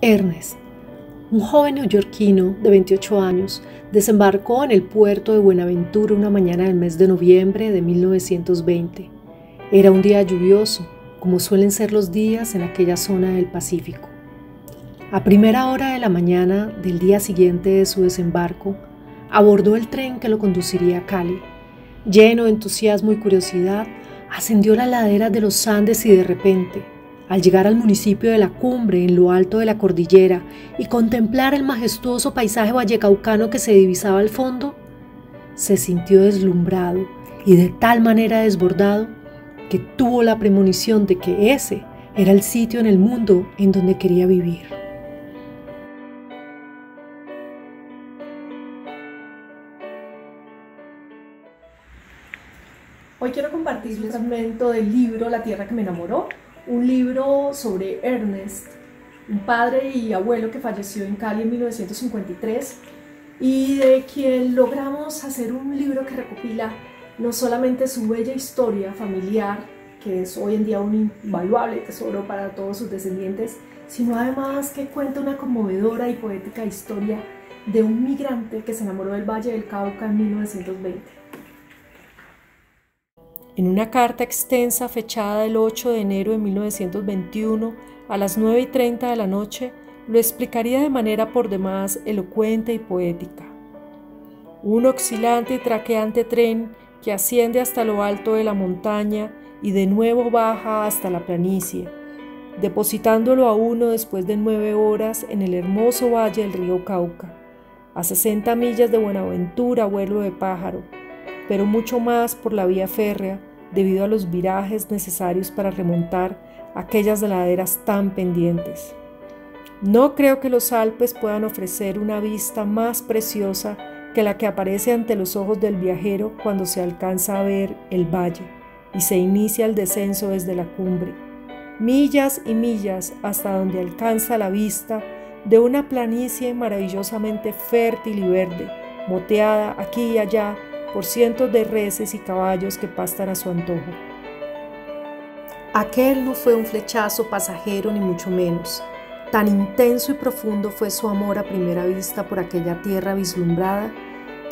Ernest, un joven neoyorquino de 28 años, desembarcó en el puerto de Buenaventura una mañana del mes de noviembre de 1920. Era un día lluvioso, como suelen ser los días en aquella zona del Pacífico. A primera hora de la mañana del día siguiente de su desembarco, abordó el tren que lo conduciría a Cali. Lleno de entusiasmo y curiosidad, ascendió la ladera de los Andes y de repente, al llegar al municipio de La Cumbre, en lo alto de la cordillera, y contemplar el majestuoso paisaje vallecaucano que se divisaba al fondo, se sintió deslumbrado y de tal manera desbordado que tuvo la premonición de que ese era el sitio en el mundo en donde quería vivir. Hoy quiero compartir un fragmento del libro La tierra que me enamoró, un libro sobre Ernest, un padre y abuelo que falleció en Cali en 1953 y de quien logramos hacer un libro que recopila no solamente su bella historia familiar, que es hoy en día un invaluable tesoro para todos sus descendientes, sino además que cuenta una conmovedora y poética historia de un migrante que se enamoró del Valle del Cauca en 1920. En una carta extensa fechada el 8 de enero de 1921 a las 9 y 30 de la noche, lo explicaría de manera por demás elocuente y poética. Un oscilante y traqueante tren que asciende hasta lo alto de la montaña y de nuevo baja hasta la planicie, depositándolo a uno después de nueve horas en el hermoso valle del río Cauca, a 60 millas de Buenaventura, vuelo de pájaro, pero mucho más por la vía férrea debido a los virajes necesarios para remontar aquellas laderas tan pendientes. No creo que los Alpes puedan ofrecer una vista más preciosa que la que aparece ante los ojos del viajero cuando se alcanza a ver el valle y se inicia el descenso desde la cumbre. Millas y millas hasta donde alcanza la vista de una planicie maravillosamente fértil y verde, moteada aquí y allá por cientos de reses y caballos que pastan a su antojo. Aquel no fue un flechazo pasajero ni mucho menos. Tan intenso y profundo fue su amor a primera vista por aquella tierra vislumbrada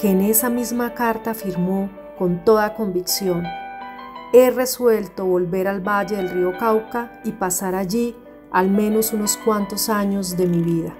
que en esa misma carta afirmó con toda convicción, he resuelto volver al valle del río Cauca y pasar allí al menos unos cuantos años de mi vida.